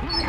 Yeah.